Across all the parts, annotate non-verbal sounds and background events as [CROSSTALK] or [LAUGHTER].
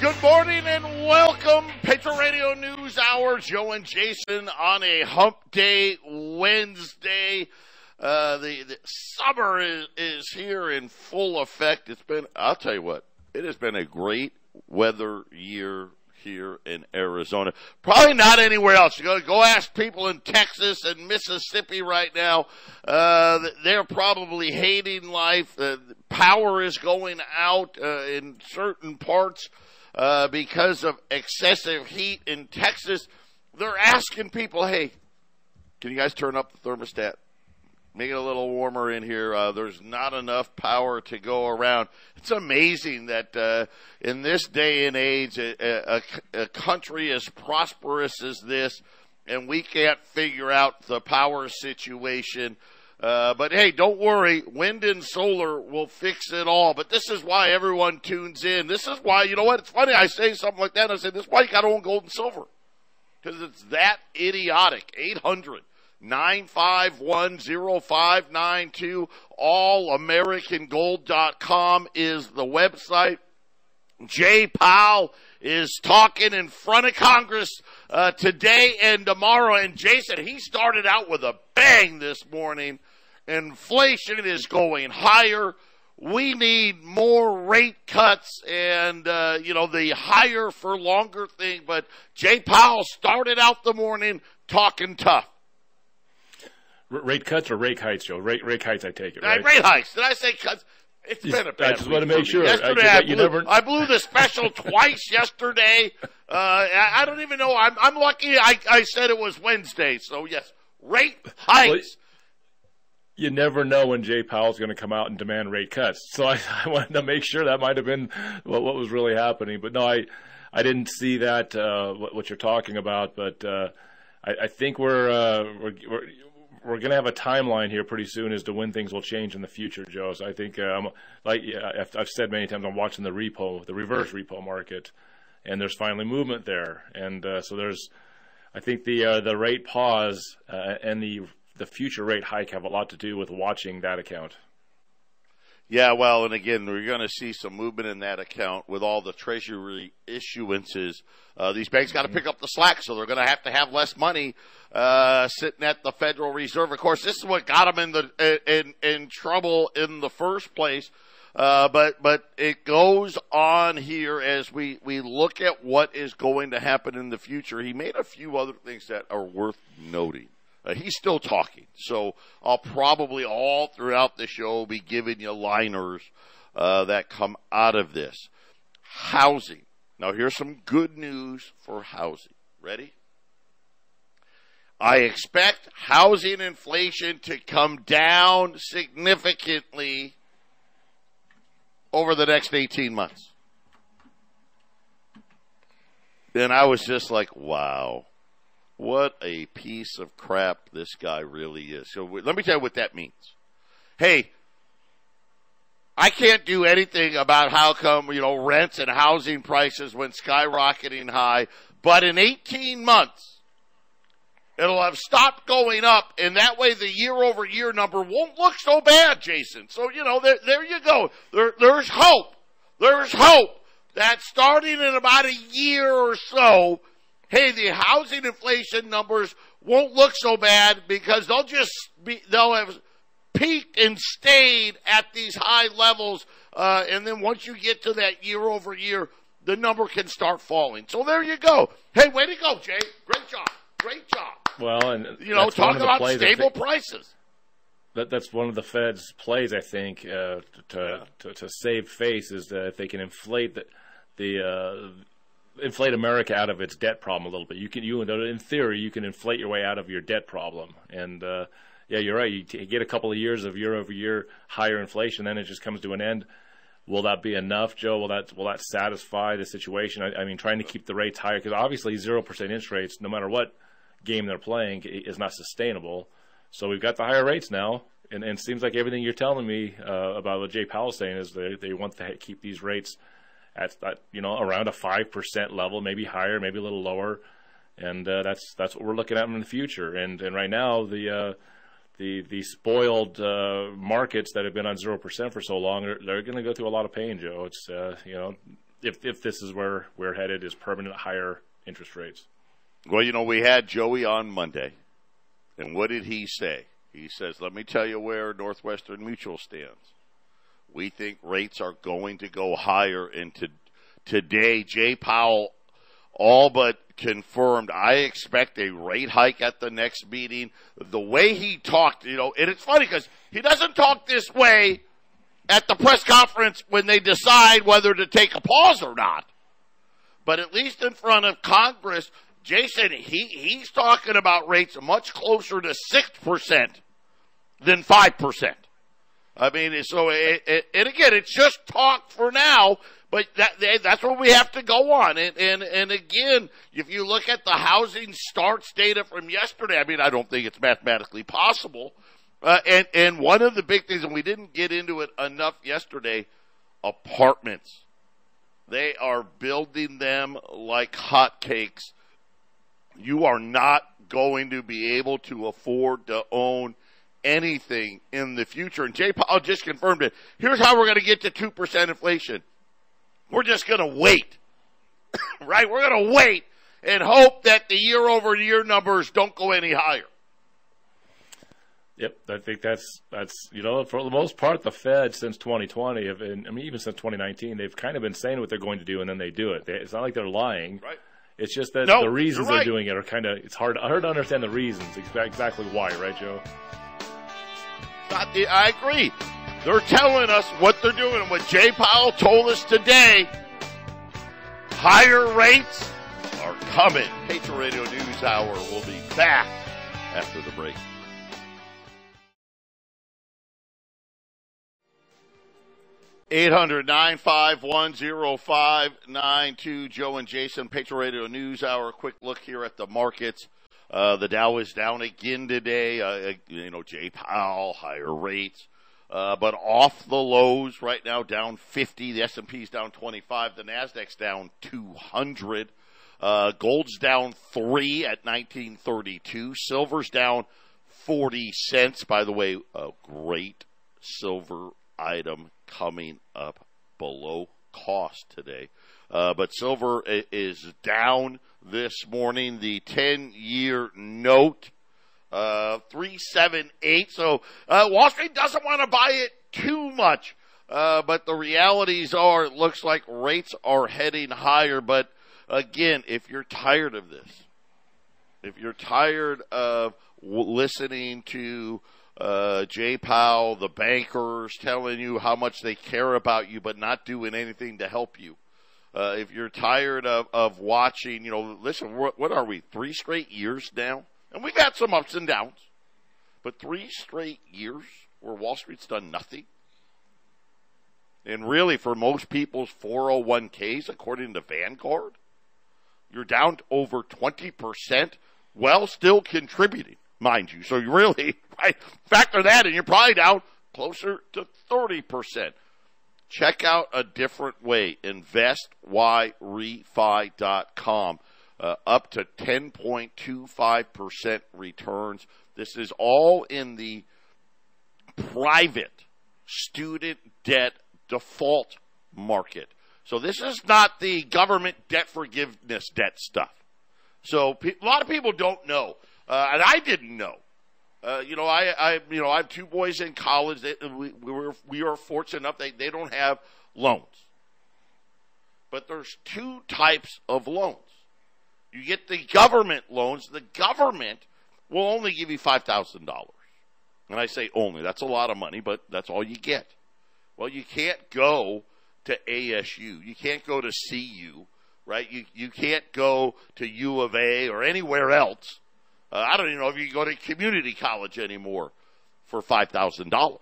Good morning and welcome, Patriot Radio News Hour. Joe and Jason on a Hump Day Wednesday. Uh, the, the summer is, is here in full effect. It's been, I'll tell you what, it has been a great weather year here in Arizona. Probably not anywhere else. You go go ask people in Texas and Mississippi right now. Uh, they're probably hating life. Uh, power is going out uh, in certain parts uh, because of excessive heat in Texas. They're asking people, "Hey, can you guys turn up the thermostat?" make it a little warmer in here. Uh, there's not enough power to go around. It's amazing that uh, in this day and age, a, a, a, country as prosperous as this, and we can't figure out the power situation. Uh, but hey, don't worry. Wind and solar will fix it all. But this is why everyone tunes in. This is why, you know what? It's funny. I say something like that. And I say, this is why you got to own gold and silver. Because it's that idiotic. 800- 9510592. AllAmericanGold.com is the website. Jay Powell is talking in front of Congress uh, today and tomorrow. And Jason, he started out with a bang this morning. Inflation is going higher. We need more rate cuts and, uh, you know, the higher for longer thing. But Jay Powell started out the morning talking tough rate cuts or rate hikes, Joe? Rate rate hikes, I take it. Right? Rate hikes. Did I say cuts? It's been a bad I just want to make sure. Yesterday, I, I, blew, never... I blew the special [LAUGHS] twice yesterday. Uh, I, I, don't even know. I'm, I'm lucky. I, I said it was Wednesday. So yes, rate hikes. Well, you never know when Jay Powell's going to come out and demand rate cuts. So I, [LAUGHS] I wanted to make sure that might have been what, what, was really happening. But no, I I didn't see that uh, what, what, you're talking about. But uh, I, I, think we're, uh, we're, we're we're going to have a timeline here pretty soon as to when things will change in the future, Joe. So I think, um, like yeah, I've said many times, I'm watching the repo, the reverse repo market, and there's finally movement there. And uh, so there's, I think the uh, the rate pause uh, and the the future rate hike have a lot to do with watching that account. Yeah, well, and again, we're going to see some movement in that account with all the Treasury issuances. Uh, these banks got to pick up the slack, so they're going to have to have less money uh, sitting at the Federal Reserve. Of course, this is what got them in the in in trouble in the first place. Uh, but but it goes on here as we we look at what is going to happen in the future. He made a few other things that are worth noting. Uh, he's still talking, so I'll probably all throughout the show be giving you liners uh, that come out of this. Housing. Now, here's some good news for housing. Ready? I expect housing inflation to come down significantly over the next 18 months. And I was just like, wow. What a piece of crap this guy really is. So let me tell you what that means. Hey, I can't do anything about how come, you know, rents and housing prices went skyrocketing high, but in 18 months, it'll have stopped going up, and that way the year over year number won't look so bad, Jason. So, you know, there, there you go. There, there's hope. There's hope that starting in about a year or so, hey, the housing inflation numbers won't look so bad because they'll just be, they'll have peaked and stayed at these high levels. Uh, and then once you get to that year over year, the number can start falling. So there you go. Hey, way to go, Jay. Great job. Great job. Well, and you know, talk about stable prices. That, that's one of the Fed's plays, I think, uh, to, yeah. to, to save face is that if they can inflate the the uh, inflate America out of its debt problem a little bit. You can, you in theory, you can inflate your way out of your debt problem. And uh, yeah, you're right. You, get a couple of years of year over year higher inflation, then it just comes to an end. Will that be enough, Joe? Will that will that satisfy the situation? I, I mean, trying to keep the rates higher because obviously zero percent interest rates, no matter what game they're playing, is not sustainable. So we've got the higher rates now, and, and it seems like everything you're telling me uh, about what Jay Powell's saying is they they want to keep these rates at, at you know around a five percent level, maybe higher, maybe a little lower, and uh, that's that's what we're looking at in the future. And and right now the uh, the the spoiled uh, markets that have been on zero percent for so long, they're, they're going to go through a lot of pain, Joe. It's uh, you know if if this is where we're headed is permanent higher interest rates. Well, you know, we had Joey on Monday, and what did he say? He says, "Let me tell you where Northwestern Mutual stands. We think rates are going to go higher, and to, today, Jay Powell all but confirmed. I expect a rate hike at the next meeting. The way he talked, you know, and it's funny because he doesn't talk this way at the press conference when they decide whether to take a pause or not. But at least in front of Congress, Jason, he, he's talking about rates much closer to 6% than 5%. I mean, so, it, it, and again, it's just talk for now, but that, that's what we have to go on. And, and, and again, if you look at the housing starts data from yesterday, I mean, I don't think it's mathematically possible. Uh, and, and one of the big things, and we didn't get into it enough yesterday, apartments. They are building them like hotcakes. You are not going to be able to afford to own anything in the future. And Jay Powell just confirmed it. Here's how we're going to get to 2% inflation we're just going to wait. [COUGHS] right? We're going to wait and hope that the year over year numbers don't go any higher. Yep, I think that's that's you know for the most part the Fed since 2020 have been, I mean even since 2019 they've kind of been saying what they're going to do and then they do it. They, it's not like they're lying. Right. It's just that no, the reasons right. they're doing it are kind of it's hard hard to understand the reasons exactly why, right, Joe? I agree. They're telling us what they're doing. What Jay Powell told us today higher rates are coming. Patriot Radio News Hour will be back after the break. Eight hundred nine five one zero five nine two. Joe and Jason, Patriot Radio News Hour. Quick look here at the markets. Uh, the Dow is down again today. Uh, you know, Jay Powell, higher rates. Uh, but off the lows right now, down 50. The S&P is down 25. The Nasdaq's down 200. Uh, gold's down three at 1932. Silver's down 40 cents. By the way, a great silver item coming up below cost today. Uh, but silver is down this morning. The 10 year note uh, 378. So uh, Wall Street doesn't want to buy it too much. Uh, but the realities are, it looks like rates are heading higher. But again, if you're tired of this, if you're tired of w- listening to uh, Jay Powell, the bankers telling you how much they care about you, but not doing anything to help you. Uh, if you're tired of, of watching, you know, listen, what, are we, three straight years now? And we've had some ups and downs, but three straight years where Wall Street's done nothing. And really, for most people's 401ks, according to Vanguard, you're down over 20% while still contributing, mind you. So you really [LAUGHS] right, factor that in, you're probably down closer to 30%. Check out a different way. InvestYRefy.com uh, up to 10.25% returns. This is all in the private student debt default market. So this is not the government debt forgiveness debt stuff. So a lot of people don't know, uh, and I didn't know. Uh, you know, I, I, you know, I have two boys in college. They, we, we, were, we are fortunate enough they, they don't have loans. But there's two types of loans. You get the government loans. The government will only give you $5,000. And I say only. That's a lot of money, but that's all you get. Well, you can't go to ASU. You can't go to CU, right? You, you can't go to U of A or anywhere else. Uh, I don't even know if you can go to community college anymore for $5,000.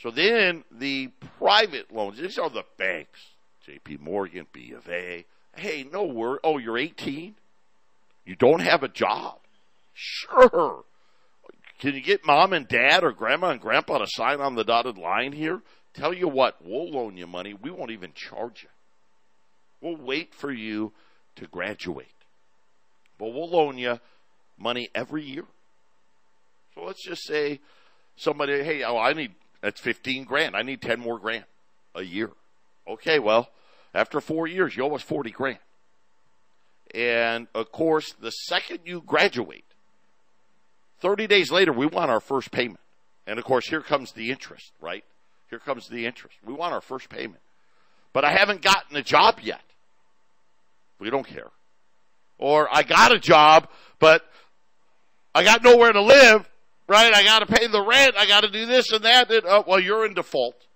So then the private loans, these are the banks, JP Morgan, B of A, Hey, no worry. Oh, you're 18? You don't have a job? Sure. Can you get mom and dad or grandma and grandpa to sign on the dotted line here? Tell you what, we'll loan you money. We won't even charge you. We'll wait for you to graduate. But we'll loan you money every year. So let's just say somebody, hey, oh, I need, that's 15 grand. I need 10 more grand a year. Okay, well, After four years, you owe us 40 grand. And of course, the second you graduate, 30 days later, we want our first payment. And of course, here comes the interest, right? Here comes the interest. We want our first payment. But I haven't gotten a job yet. We don't care. Or I got a job, but I got nowhere to live, right? I got to pay the rent. I got to do this and that. And, oh, well, you're in default.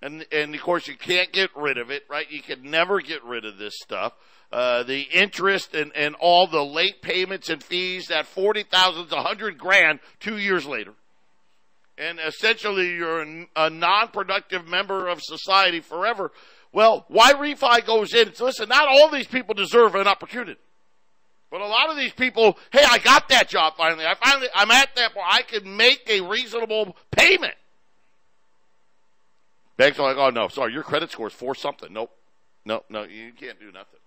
And, and of course, you can't get rid of it, right? You can never get rid of this stuff. Uh, the interest and, and all the late payments and fees, that 40,000 is 100 grand two years later. And essentially, you're a non productive member of society forever. Well, YRefy goes in? Listen, not all these people deserve an opportunity. But a lot of these people, hey, I got that job finally. I finally, I'm at that point. I can make a reasonable payment. Banks are like, oh no, sorry, your credit score is four something. Nope. No, no, you can't do nothing.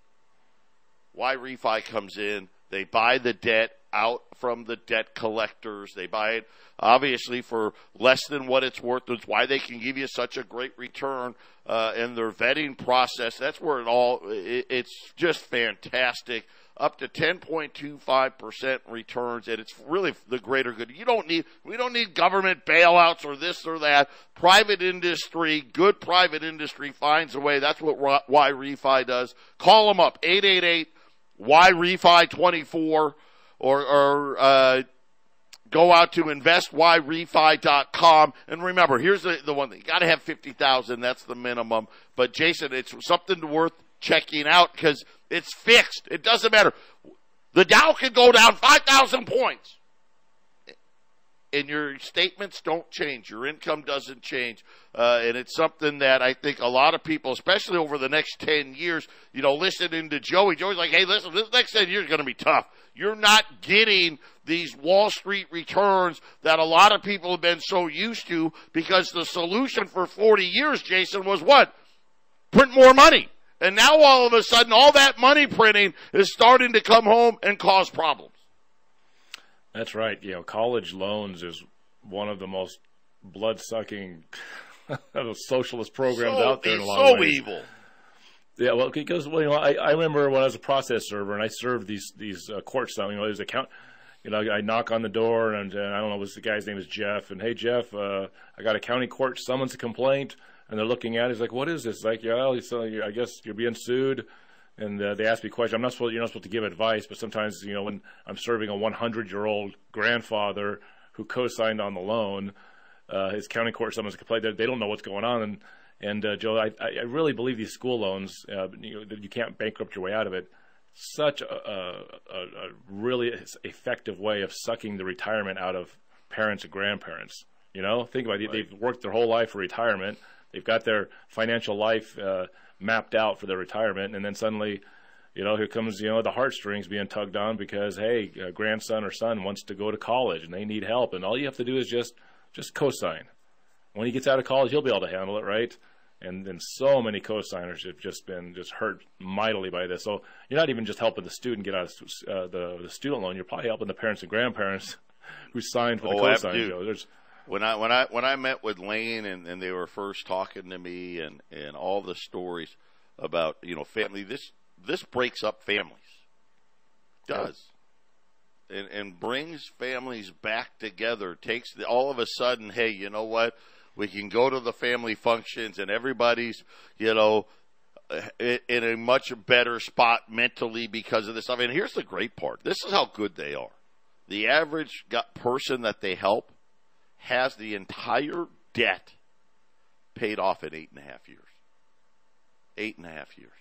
YRefy comes in, they buy the debt out from the debt collectors. They buy it obviously for less than what it's worth. That's why they can give you such a great return uh, in their vetting process. That's where it all. It, it's just fantastic up to 10.25% returns and it's really the greater good. You don't need we don't need government bailouts or this or that. Private industry, good private industry finds a way. That's what YRefy does. Call them up 888 YRefy 24 or or uh, go out to investyrefy.com and remember here's the, the one thing you got to have 50000 that's the minimum but jason it's something worth checking out because it's fixed. It doesn't matter. The Dow can go down 5,000 points. And your statements don't change. Your income doesn't change. Uh, and it's something that I think a lot of people, especially over the next 10 years, you know, listening to Joey, Joey's like, hey, listen, this next 10 years is going to be tough. You're not getting these Wall Street returns that a lot of people have been so used to because the solution for 40 years, Jason, was what? Print more money. And now all of a sudden, all that money printing is starting to come home and cause problems. That's right. You know, college loans is one of the most blood sucking [LAUGHS] socialist programs so, out there. In a lot so of ways. evil. Yeah, well, because well, you know, I, I remember when I was a process server and I served these these uh, court You know, there's a count. You know, I knock on the door and, and I don't know, was the guy's name is Jeff, and hey Jeff, uh, I got a county court summons a complaint and they're looking at it. He's like, "What is this?" Like, yeah, I guess you're being sued. And uh, they ask me questions. I'm not supposed, you're not supposed to give advice, but sometimes, you know, when I'm serving a 100 year old grandfather who co-signed on the loan, uh, his county court summons a complaint. They, they don't know what's going on. And and uh, Joe, I, I really believe these school loans, uh, you, know, that you can't bankrupt your way out of it. Such a, a, a really effective way of sucking the retirement out of parents and grandparents. You know, think about it. Right. They've worked their whole life for retirement They've got their financial life uh, mapped out for their retirement, and then suddenly, you know, here comes you know the heartstrings being tugged on because hey, a grandson or son wants to go to college and they need help, and all you have to do is just just co-sign. When he gets out of college, he'll be able to handle it, right? And then so many co-signers have just been just hurt mightily by this. So you're not even just helping the student get out of uh, the, the student loan. You're probably helping the parents and grandparents [LAUGHS] who signed for the oh, co-sign. There's when I when I when I met with Lane and, and they were first talking to me and, and all the stories about you know family this this breaks up families. Does. And and brings families back together takes the, all of a sudden hey you know what? We can go to the family functions and everybody's you know in a much better spot mentally because of this stuff. And here's the great part. This is how good they are. The average person that they help has the entire debt paid off in eight and a half years. Eight and a half years.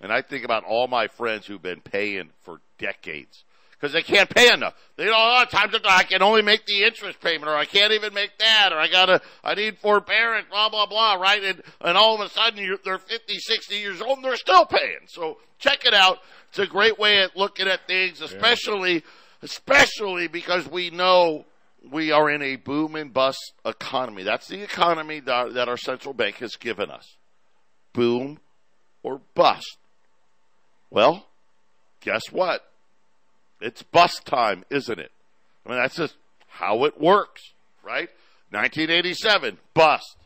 And I think about all my friends who've been paying for decades because they can't pay enough. They know a lot of times I can only make the interest payment, or I can't even make that, or I gotta, I need forbearance, blah blah blah, right? And and all of a sudden they're 50, 60 years old and they're still paying. So check it out. It's a great way of looking at things, especially, yeah. especially because we know we are in a boom and bust economy. That's the economy that, that our central bank has given us. Boom or bust. Well, guess what? It's bust time, isn't it? I mean, that's just how it works, right? 1987, bust,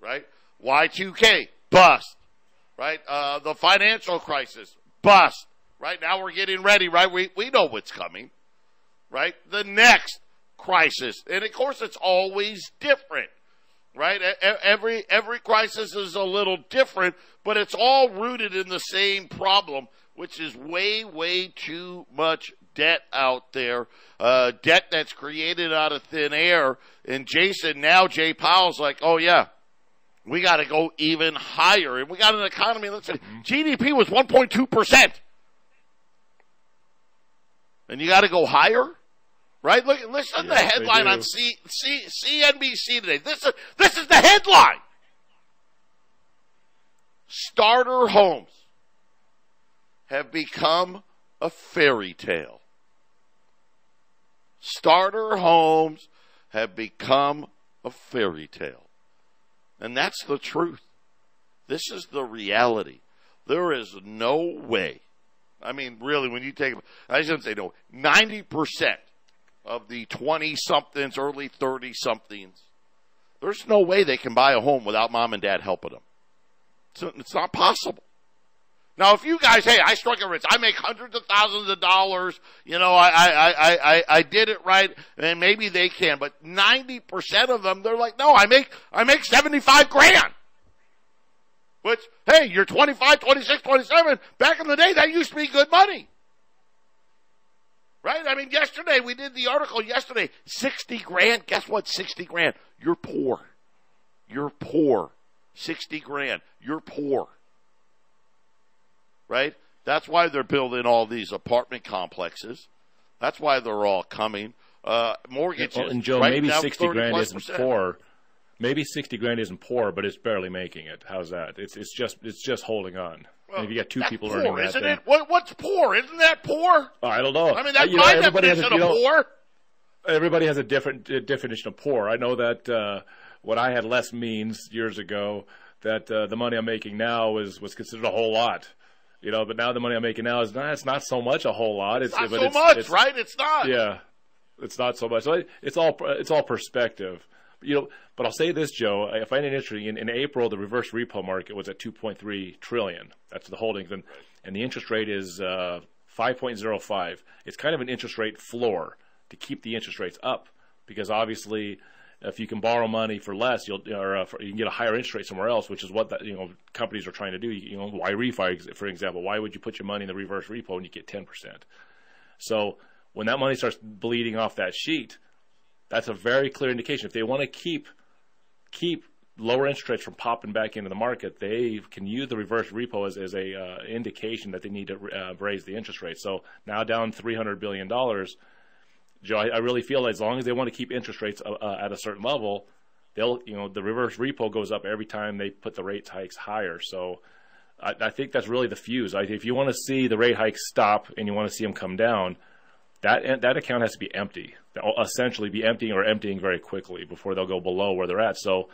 right? Y2K, bust. right? Uh, the financial crisis, bust. Right now we're getting ready, right? We, we know what's coming, right? The next crisis. And of course it's always different, right? Every, every crisis is a little different, but it's all rooted in the same problem, which is way, way too much debt out there, uh, debt that's created out of thin air. And Jason, now Jay Powell's like, oh yeah, we got to go even higher. And we got an economy, let's say mm-hmm. GDP was 1.2%. And you got to go higher? Right? Look, listen to the headline on C, C, CNBC today. This is, this is the headline. Starter homes have become a fairy tale. Starter homes have become a fairy tale. And that's the truth. This is the reality. There is no way. I mean, really, when you take, I shouldn't say no, 90% of the 20 somethings, early 30 somethings, there's no way they can buy a home without mom and dad helping them. It's, it's not possible. Now, if you guys, hey, I struck it rich. I make hundreds of thousands of dollars. You know, I, I, I, I, I did it right, and maybe they can. But 90% of them, they're like, no, I make, I make 75 grand. Which, hey, you're 25, 26, 27. Back in the day, that used to be good money. Right? I mean, yesterday, we did the article yesterday. 60 grand. Guess what? 60 grand. You're poor. You're poor. 60 grand. You're poor right? That's why they're building all these apartment complexes. That's why they're all coming. Uh, mortgages. Well, and Joe, right maybe sixty grand isn't percent. poor. Maybe sixty grand isn't poor, but it's barely making it. How's that? It's it's just it's just holding on. Well, if you got two people poor, earning that, isn't then, it? What, what's poor? Isn't that poor? I don't know. I mean, that's uh, my know, definition has, of know, poor. Everybody has a different uh, definition of poor. I know that uh, when I had less means years ago, that uh, the money I'm making now was was considered a whole lot. You know, but now the money I'm making now is not. It's not so much a whole lot. It's, not so it's, much, it's, right? It's not. Yeah, it's not so much. So it's all it's all perspective. You know, but I'll say this, Joe. If I find it interesting. In, in April, the reverse repo market was at 2.3 trillion. That's the holdings, and and the interest rate is uh, 5.05. It's kind of an interest rate floor to keep the interest rates up because obviously if you can borrow money for less, you'll or uh, for, you can get a higher interest rate somewhere else, which is what that, you know companies are trying to do. You, know, YRefy, for example? Why would you put your money in the reverse repo and you get ten percent? So when that money starts bleeding off that sheet, that's a very clear indication. If they want to keep keep lower interest rates from popping back into the market, they can use the reverse repo as, as a uh, indication that they need to uh, raise the interest rate. So now down three hundred billion dollars Joe, I, I really feel as long as they want to keep interest rates uh, uh, at a certain level, they'll, you know, the reverse repo goes up every time they put the rate hikes higher. So I, think that's really the fuse. If you want to see the rate hikes stop and you want to see them come down, that that account has to be empty. They'll essentially be emptying or emptying very quickly before they'll go below where they're at. So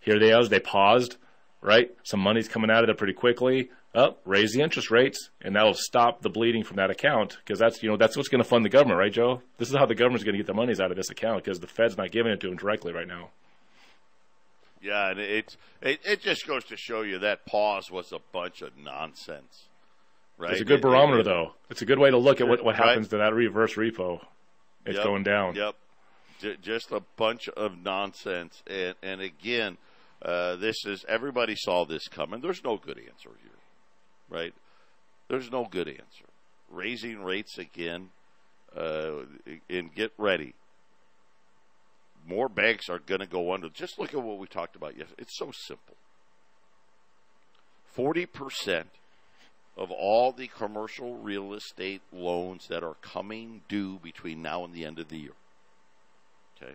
here they are. They paused, right? Some money's coming out of there pretty quickly oh, raise the interest rates, and that'll stop the bleeding from that account because that's you know that's what's going to fund the government, right, Joe? This is how the government's going to get their monies out of this account because the Fed's not giving it to them directly right now. Yeah, and it, it it just goes to show you that pause was a bunch of nonsense. Right? It's a good barometer, it, though. It's a good way to look at what, what happens right? to that reverse repo. It's yep, going down. Yep. J- just a bunch of nonsense. And, and again, uh, this is everybody saw this coming. There's no good answer here right? There's no good answer. Raising rates again, uh, and get ready. More banks are going to go under. Just look at what we talked about yesterday. It's so simple. 40% of all the commercial real estate loans that are coming due between now and the end of the year, okay,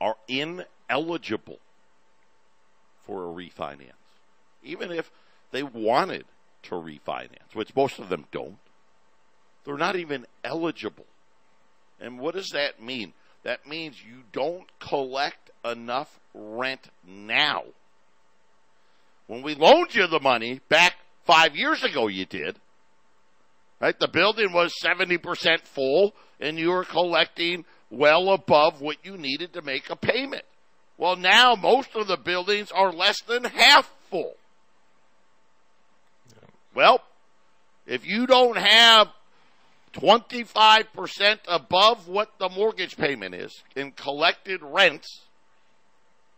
are ineligible for a refinance. Even if they wanted to refinance, which most of them don't. They're not even eligible. And what does that mean? That means you don't collect enough rent now. When we loaned you the money back five years ago, you did. Right? The building was 70% full and you were collecting well above what you needed to make a payment. Well, now most of the buildings are less than half full. Well, if you don't have 25% above what the mortgage payment is in collected rents,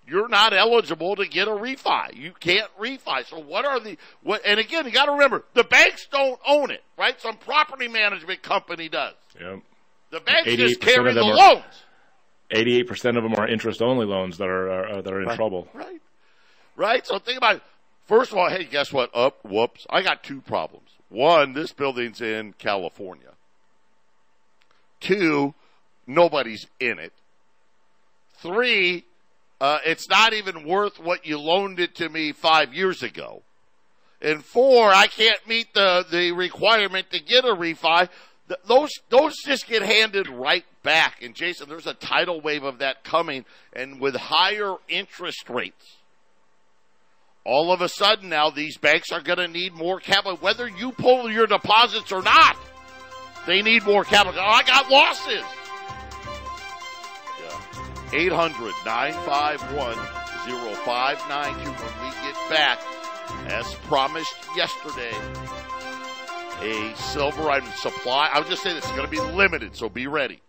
you're not eligible to get a refi. You can't refi. So what are the what and again you got to remember the banks don't own it, right? Some property management company does. Yep. The banks 88% just carry the are- loans. Eighty-eight percent of them are interest-only loans that are, are uh, that are in trouble. Right. Right? So think about it. First of all, hey, guess what? Up, whoops. I got two problems. One, this building's in California. Two, nobody's in it. Three, uh, it's not even worth what you loaned it to me five years ago. And four, I can't meet the, the requirement to get a refi. Th- those those just get handed right back. And Jason, there's a tidal wave of that coming, and with higher interest rates, all of a sudden now these banks are going to need more capital, whether you pull your deposits or not. They need more capital. Oh, I got losses. Yeah. 800 951 0592 when we get back. As promised yesterday, a silver item supply. I would just say this is going to be limited, so be ready.